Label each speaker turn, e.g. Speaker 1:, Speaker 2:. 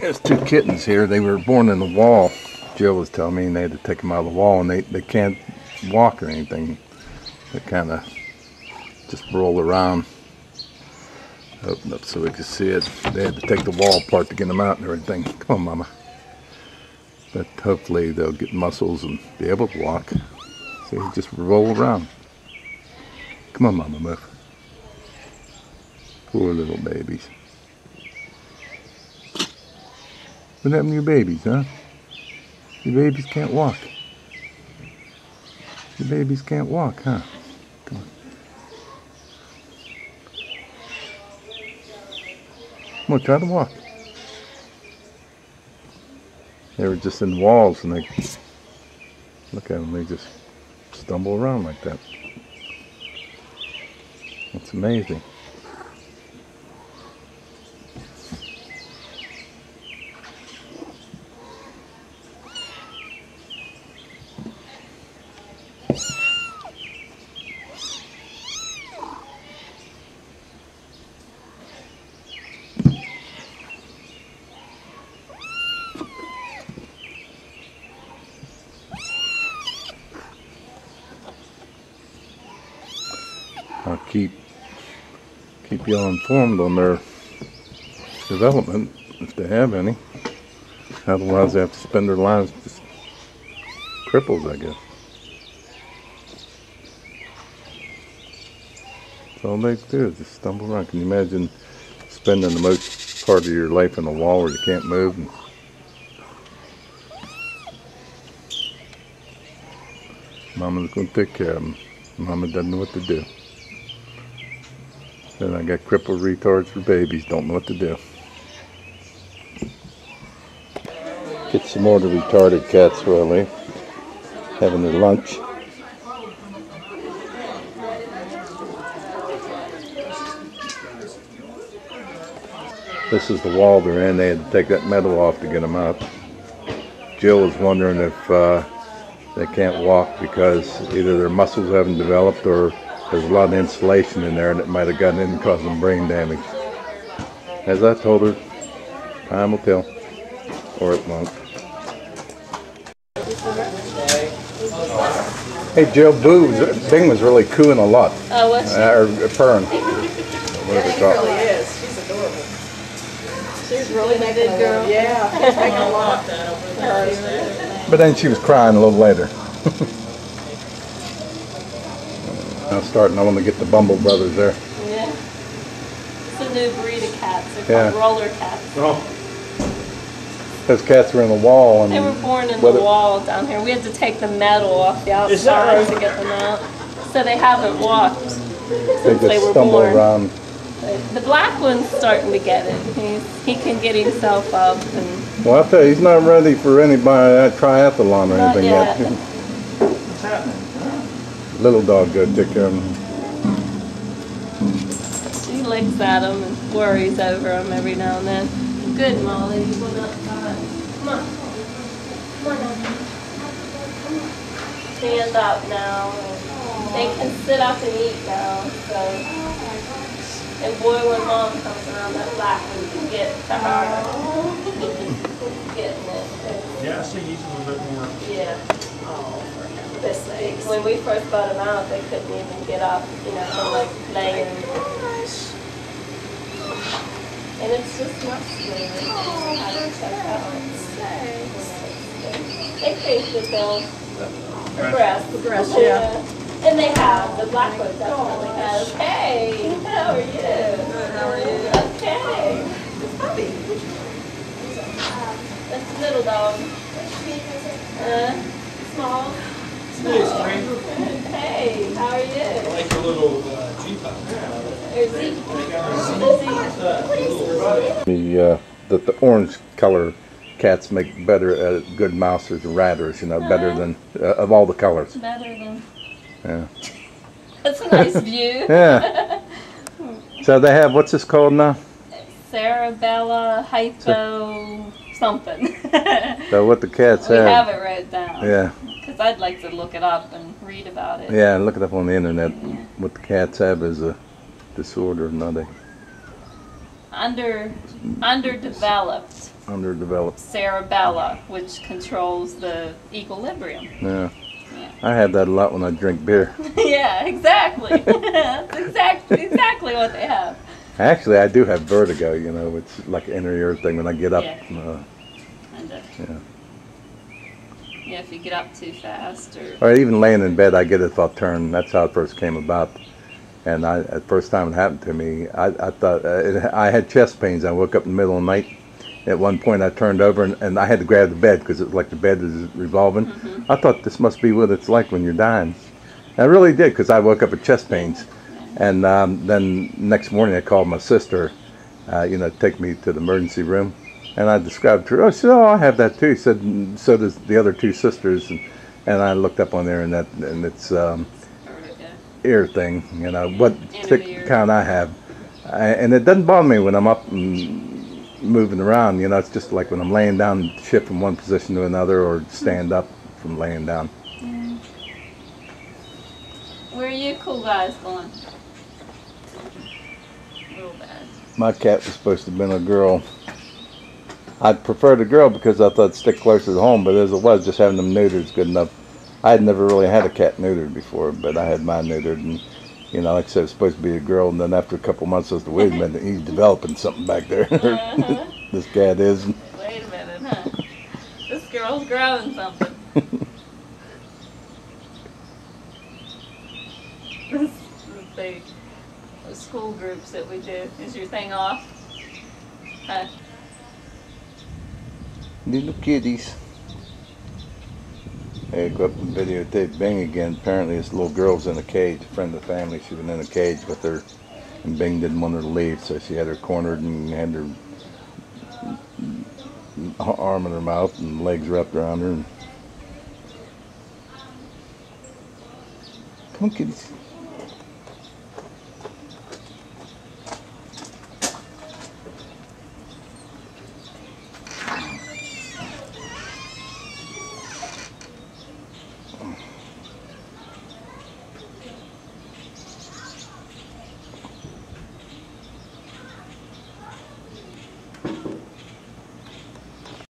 Speaker 1: There's two kittens here. They were born in the wall. Jill was telling me, and they had to take them out of the wall, and they, they can't walk or anything. They kind of just roll around. Open up so we could see it. They had to take the wall apart to get them out and everything. Come on, Mama. But hopefully they'll get muscles and be able to walk. See, just roll around. Come on, Mama, move. Poor little babies. What happened to your babies, huh? Your babies can't walk. Your babies can't walk, huh? Come on. Come on, try to walk. They were just in walls and they look at them, they just stumble around like that. That's amazing. I'll keep keep y'all informed on their development if they have any. Otherwise, they have to spend their lives just cripples, I guess. That's all they do is just stumble around. Can you imagine spending the most part of your life in a wall where you can't move? And Mama's gonna take care of them. Mama doesn't know what to do. Then I got crippled retards for babies, don't know what to do. Get some more of the retarded cats where I live, having their lunch. This is the wall they're in. They had to take that metal off to get them out. Jill was wondering if uh, they can't walk because either their muscles haven't developed or there's a lot of insulation in there and it might have gotten in and caused them brain damage. As I told her, time will tell. Or it won't. Hey Jill, Boo, Bing was really cooing a lot.
Speaker 2: Oh, what's she?
Speaker 1: Uh, or purring. Whatever it's
Speaker 3: She really is. She's adorable.
Speaker 2: She's really a good girl.
Speaker 3: Yeah, she's making a lot.
Speaker 1: But then she was crying a little later. I'm starting, I want to get the Bumble Brothers there.
Speaker 2: Yeah. It's a new breed of cats. They're
Speaker 1: Yeah.
Speaker 2: called roller cats.
Speaker 1: Oh. Those cats were in the wall and
Speaker 2: They were born in the wall down here. We had to take the metal off the
Speaker 4: Is that
Speaker 2: outside
Speaker 4: right?
Speaker 2: to get them out. So they haven't walked
Speaker 1: they
Speaker 2: since they
Speaker 1: just
Speaker 2: were
Speaker 1: stumble
Speaker 2: born.
Speaker 1: around.
Speaker 2: The black one's starting to get it. He's, he can get himself up and
Speaker 1: Well, I tell you, he's not ready for anybody uh, triathlon or
Speaker 2: Not
Speaker 1: anything
Speaker 2: yet.
Speaker 1: yet.
Speaker 4: What's happening?
Speaker 1: Little dog go take care of him.
Speaker 2: she licks at him and worries over him every now and then. Good, Molly. You went outside. Come on. Come on now. Stand up now. They can sit up and eat now. So, and boy, when mom comes around, that black one can get to her. Getting it.
Speaker 4: Yeah, I see he's a little bit more.
Speaker 2: Yeah. Oh, for heaven's. When we first brought them out, they couldn't even get up, you know, from like laying. Oh and it's just muscular. How to check out. They think that they'll progress.
Speaker 3: Progress, yeah.
Speaker 2: And they have, the black one definitely has. Hey, how are you?
Speaker 3: Good, how are you?
Speaker 2: Okay.
Speaker 3: Puppy.
Speaker 2: That's a little dog. Uh, small.
Speaker 4: Hey, stranger.
Speaker 2: Hey, how are you?
Speaker 4: Like a little uh, Jeep up there.
Speaker 2: There's Zeke.
Speaker 1: The, uh, the, the orange color cats make better uh, good mousers and ratters, you know, better than, uh, of all the colors.
Speaker 2: Better than.
Speaker 1: Yeah.
Speaker 2: That's a nice view.
Speaker 1: Yeah. So they have, what's this called now?
Speaker 2: Cerebella hypo something.
Speaker 1: So what the cats
Speaker 2: we have
Speaker 1: have.
Speaker 2: it wrote down.
Speaker 1: Yeah,
Speaker 2: Because I'd like to look it up and read about it.
Speaker 1: yeah, look it up on the internet. What the cats have is a disorder, not a,
Speaker 2: under underdeveloped
Speaker 1: Underdeveloped.
Speaker 2: cerebella, which controls the equilibrium.
Speaker 1: Yeah.
Speaker 2: Yeah.
Speaker 1: I have that a lot when I drink beer.
Speaker 2: yeah, exactly. That's exactly exactly what they have.
Speaker 1: Actually, I do have vertigo. You know, it's like an inner ear thing when I get up.
Speaker 2: Yeah.
Speaker 1: Uh, Yeah.
Speaker 2: yeah, if you get up too fast or
Speaker 1: or even laying in bed, I get it if I'll turn. That's how it first came about. And I, at first time it happened to me, I, I thought uh, it, I had chest pains. I woke up in the middle of the night. At one point, I turned over and, and I had to grab the bed because it was like the bed is revolving. I thought this must be what it's like when you're dying. And I really did because I woke up with chest pains. And um, then next morning, I called my sister, uh, you know, take me to the emergency room. And I described to her. I said, "Oh, I have that too." He said, "So does the other two sisters." And, and I looked up on there, and that and it's um. Ear thing. You know what
Speaker 2: ear.
Speaker 1: kind I have, I, and it doesn't bother me when I'm up and moving around. You know, it's just like when I'm laying down, shift from one position to another, or stand up from laying down.
Speaker 2: Where are you cool guys going?
Speaker 1: My cat was supposed to have been a girl. I'd prefer the girl because I thought stick closer to home, but as it was, just having them neutered is good enough. I had never really had a cat neutered before, but I had mine neutered, and you know, like I said, it's supposed to be a girl, and then after a couple months, I was wait a minute, he's developing something back there.
Speaker 2: Uh-huh.
Speaker 1: this cat is.
Speaker 2: Wait a minute, huh? This girl's growing something. this is the the school groups that we do. Is your thing off? Huh?
Speaker 1: Little kitties. Hey, go up and videotape Bing again. Apparently, this little girl's in a cage. A friend of the family. She was in a cage with her, and Bing didn't want her to leave, so she had her cornered and had her arm in her mouth and legs wrapped around her. Come on, kitties.